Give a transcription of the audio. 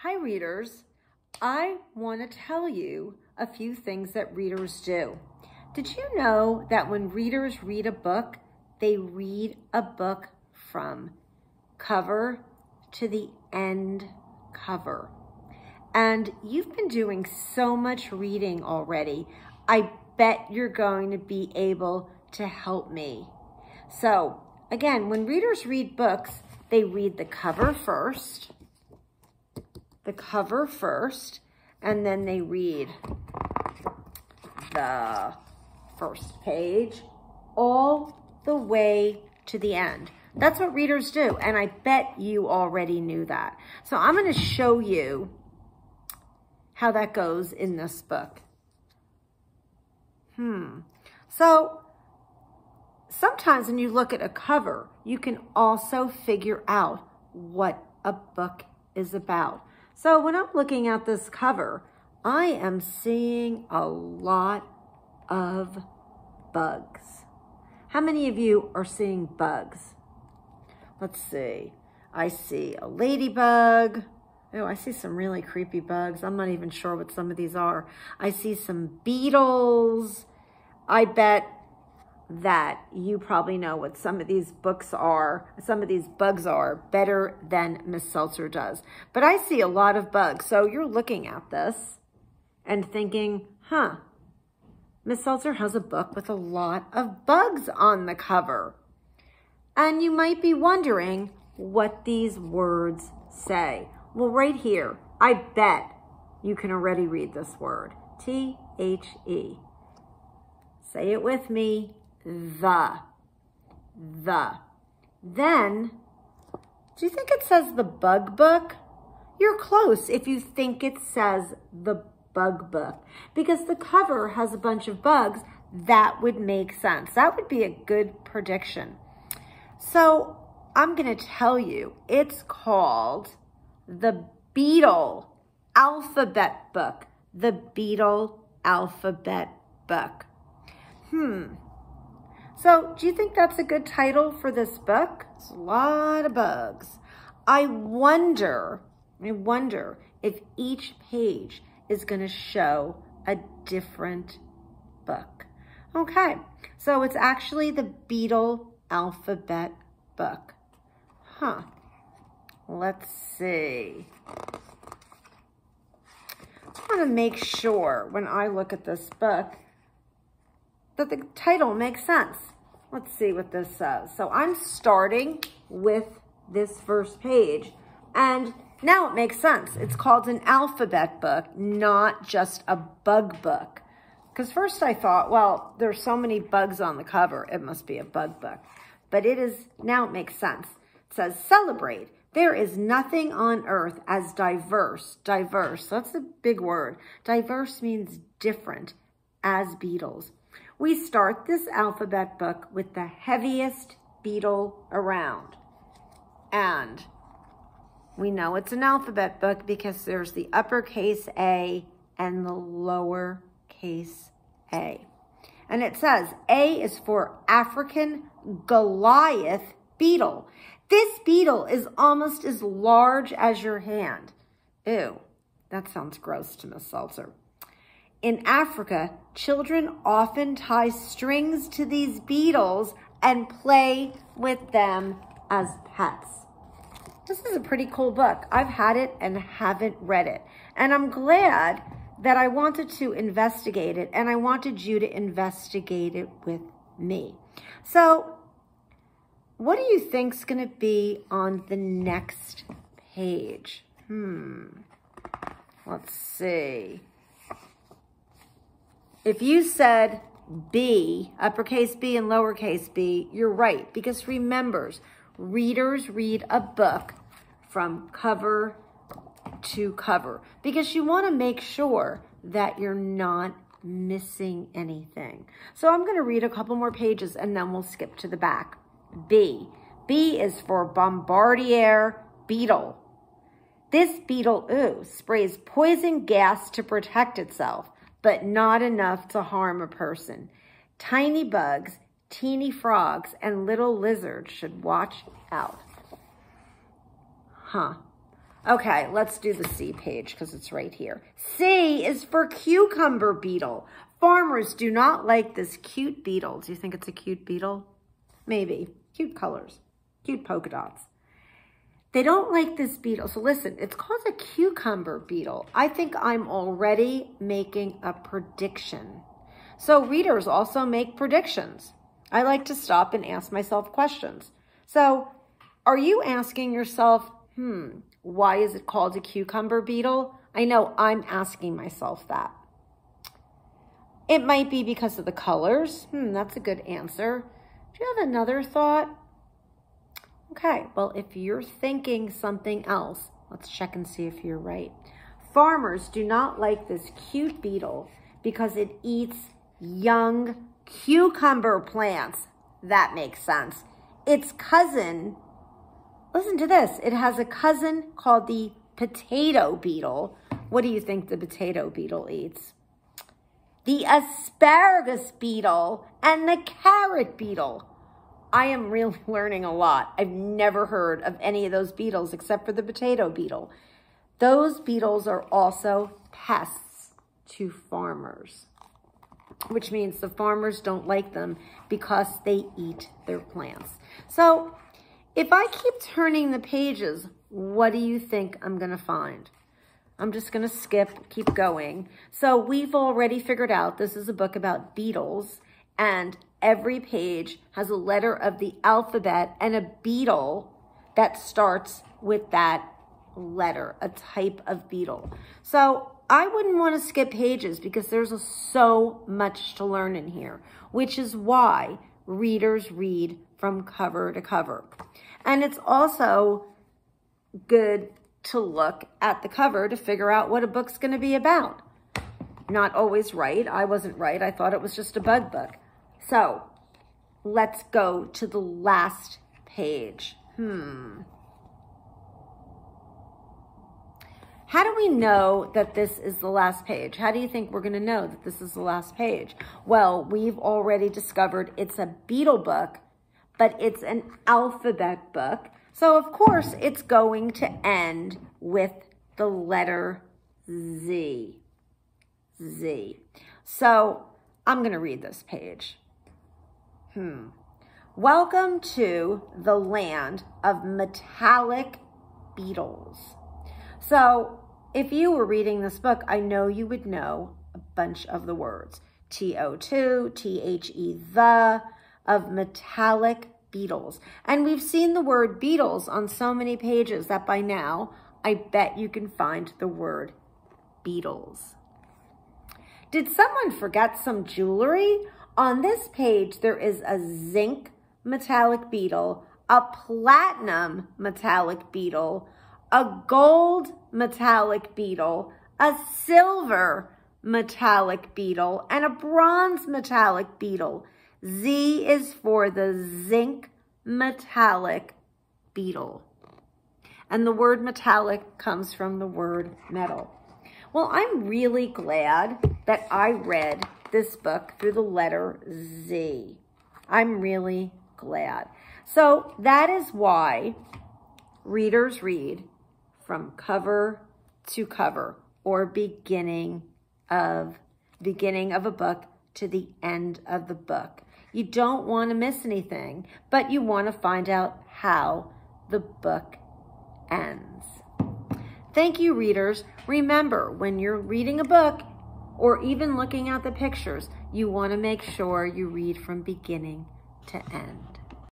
Hi readers, I want to tell you a few things that readers do. Did you know that when readers read a book, they read a book from cover to the end cover? And you've been doing so much reading already. I bet you're going to be able to help me. So again, when readers read books, they read the cover first, the cover first, and then they read the first page all the way to the end. That's what readers do, and I bet you already knew that. So I'm going to show you how that goes in this book. Hmm. So sometimes when you look at a cover, you can also figure out what a book is about. So when I'm looking at this cover, I am seeing a lot of bugs. How many of you are seeing bugs? Let's see. I see a ladybug. Oh, I see some really creepy bugs. I'm not even sure what some of these are. I see some beetles. I bet that you probably know what some of these books are, some of these bugs are better than Miss Seltzer does. But I see a lot of bugs. So you're looking at this and thinking, huh, Miss Seltzer has a book with a lot of bugs on the cover. And you might be wondering what these words say. Well, right here, I bet you can already read this word. T-H-E. Say it with me. The. The. Then, do you think it says the bug book? You're close if you think it says the bug book because the cover has a bunch of bugs. That would make sense. That would be a good prediction. So I'm going to tell you, it's called the Beetle Alphabet Book. The Beetle Alphabet Book. Hmm. So do you think that's a good title for this book? It's a lot of bugs. I wonder, I wonder if each page is going to show a different book. Okay, so it's actually the Beetle Alphabet Book. Huh. Let's see. I want to make sure when I look at this book that the title makes sense. Let's see what this says. So I'm starting with this first page and now it makes sense. It's called an alphabet book, not just a bug book. Because first I thought, well, there's so many bugs on the cover, it must be a bug book. But it is, now it makes sense. It says, celebrate. There is nothing on earth as diverse, diverse, that's a big word. Diverse means different as beetles. We start this alphabet book with the heaviest beetle around. And we know it's an alphabet book because there's the uppercase A and the lowercase a. And it says A is for African Goliath beetle. This beetle is almost as large as your hand. Ew, that sounds gross to Miss Seltzer. In Africa, children often tie strings to these beetles and play with them as pets. This is a pretty cool book. I've had it and haven't read it. And I'm glad that I wanted to investigate it and I wanted you to investigate it with me. So what do you think's going to be on the next page? Hmm. Let's see. If you said B, uppercase B and lowercase b, you're right. Because remembers, readers read a book from cover to cover because you want to make sure that you're not missing anything. So I'm going to read a couple more pages and then we'll skip to the back. B. B is for Bombardier Beetle. This beetle, ooh, sprays poison gas to protect itself, but not enough to harm a person. Tiny bugs teeny frogs, and little lizards should watch out. Huh. Okay, let's do the C page because it's right here. C is for cucumber beetle. Farmers do not like this cute beetle. Do you think it's a cute beetle? Maybe. Cute colors. Cute polka dots. They don't like this beetle. So listen, it's called a cucumber beetle. I think I'm already making a prediction. So readers also make predictions. I like to stop and ask myself questions. So are you asking yourself, hmm, why is it called a cucumber beetle? I know I'm asking myself that. It might be because of the colors. Hmm, that's a good answer. Do you have another thought? Okay, well, if you're thinking something else, let's check and see if you're right. Farmers do not like this cute beetle because it eats young cucumber plants. That makes sense. Its cousin Listen to this. It has a cousin called the potato beetle. What do you think the potato beetle eats? The asparagus beetle and the carrot beetle. I am really learning a lot. I've never heard of any of those beetles except for the potato beetle. Those beetles are also pests to farmers, which means the farmers don't like them because they eat their plants. So if I keep turning the pages, what do you think I'm going to find? I'm just going to skip, keep going. So we've already figured out this is a book about beetles and every page has a letter of the alphabet and a beetle that starts with that letter, a type of beetle. So I wouldn't want to skip pages because there's a, so much to learn in here, which is why readers read from cover to cover. And it's also good to look at the cover to figure out what a book's going to be about. Not always right. I wasn't right. I thought it was just a bug book. So let's go to the last page. Hmm. How do we know that this is the last page? How do you think we're going to know that this is the last page? Well, we've already discovered it's a beetle book but it's an alphabet book. So of course it's going to end with the letter Z. Z. So I'm going to read this page. Hmm. Welcome to the land of metallic beetles. So if you were reading this book, I know you would know a bunch of the words. T-O-2, T-H-E, the, of metallic beetles. And we've seen the word beetles on so many pages that by now, I bet you can find the word beetles. Did someone forget some jewelry? On this page, there is a zinc metallic beetle, a platinum metallic beetle, a gold metallic beetle, a silver metallic beetle, and a bronze metallic beetle. Z is for the zinc metallic beetle. And the word metallic comes from the word metal. Well, I'm really glad that I read this book through the letter Z. I'm really glad. So that is why readers read from cover to cover or beginning of beginning of a book to the end of the book. You don't want to miss anything, but you want to find out how the book ends. Thank you, readers. Remember, when you're reading a book or even looking at the pictures, you want to make sure you read from beginning to end.